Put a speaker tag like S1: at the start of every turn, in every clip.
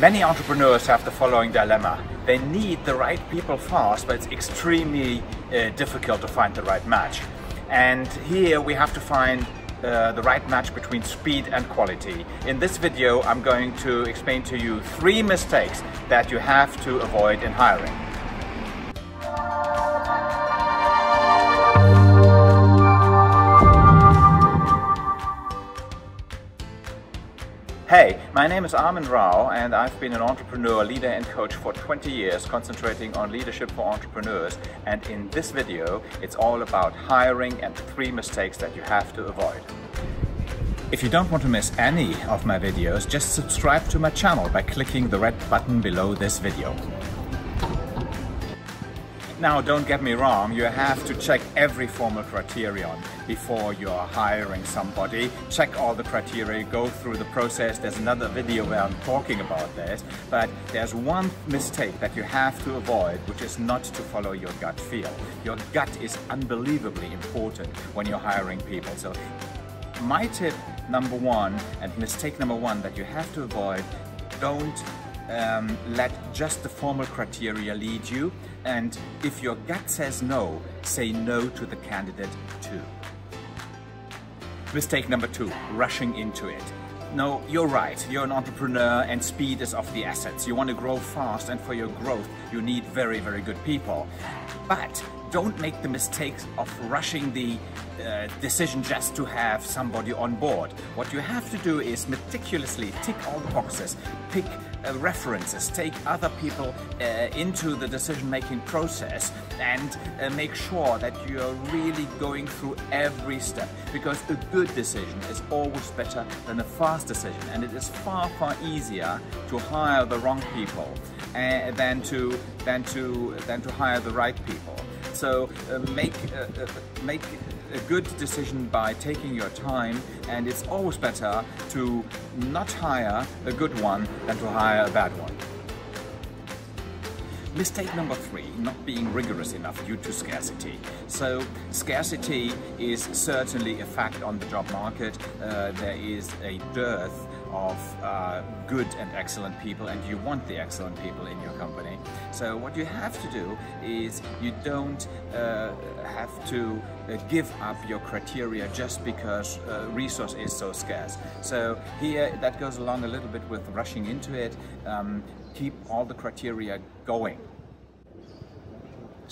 S1: Many entrepreneurs have the following dilemma. They need the right people fast, but it's extremely uh, difficult to find the right match. And here we have to find uh, the right match between speed and quality. In this video, I'm going to explain to you three mistakes that you have to avoid in hiring. Hey, my name is Armin Rau and I've been an entrepreneur, leader and coach for 20 years concentrating on leadership for entrepreneurs and in this video it's all about hiring and three mistakes that you have to avoid. If you don't want to miss any of my videos, just subscribe to my channel by clicking the red button below this video. Now, don't get me wrong, you have to check every formal criterion before you're hiring somebody. Check all the criteria, go through the process. There's another video where I'm talking about this, but there's one mistake that you have to avoid, which is not to follow your gut feel. Your gut is unbelievably important when you're hiring people. So my tip number one and mistake number one that you have to avoid, don't um, let just the formal criteria lead you. And if your gut says no, say no to the candidate too. Mistake number two, rushing into it. No, you're right. You're an entrepreneur and speed is of the essence. You want to grow fast and for your growth, you need very, very good people. But don't make the mistakes of rushing the uh, decision just to have somebody on board. What you have to do is meticulously tick all the boxes, pick uh, references, take other people uh, into the decision-making process and uh, make sure that you're really going through every step because a good decision is always better than a fast decision and it is far far easier to hire the wrong people uh, than to than to than to hire the right people. So uh, make, uh, uh, make a good decision by taking your time and it's always better to not hire a good one than to hire a bad one. Mistake number three, not being rigorous enough due to scarcity. So scarcity is certainly a fact on the job market. Uh, there is a dearth of uh, good and excellent people and you want the excellent people in your company. So what you have to do is you don't uh, have to uh, give up your criteria just because uh, resource is so scarce. So here that goes along a little bit with rushing into it. Um, keep all the criteria going.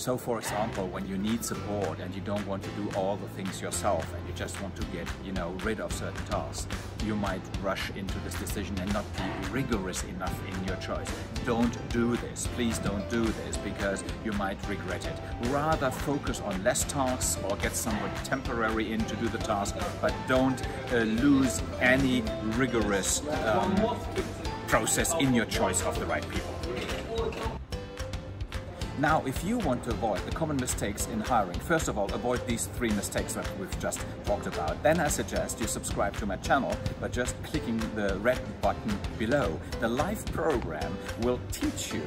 S1: So for example, when you need support and you don't want to do all the things yourself and you just want to get, you know, rid of certain tasks, you might rush into this decision and not be rigorous enough in your choice. Don't do this. Please don't do this because you might regret it. Rather focus on less tasks or get somebody temporary in to do the task, but don't uh, lose any rigorous um, process in your choice of the right people. Now, if you want to avoid the common mistakes in hiring, first of all, avoid these three mistakes that we've just talked about. Then I suggest you subscribe to my channel by just clicking the red button below. The live program will teach you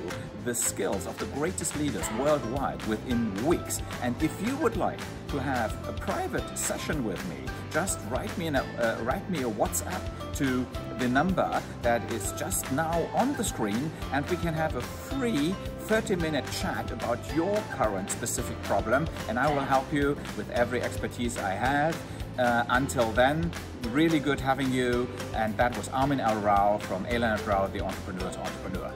S1: the skills of the greatest leaders worldwide within weeks. And if you would like to have a private session with me, just write me, a, uh, write me a WhatsApp to the number that is just now on the screen and we can have a free 30 minute chat about your current specific problem and I will help you with every expertise I have. Uh, until then, really good having you and that was Armin L. Rau from A. Leonard Rau, the Entrepreneur's Entrepreneur.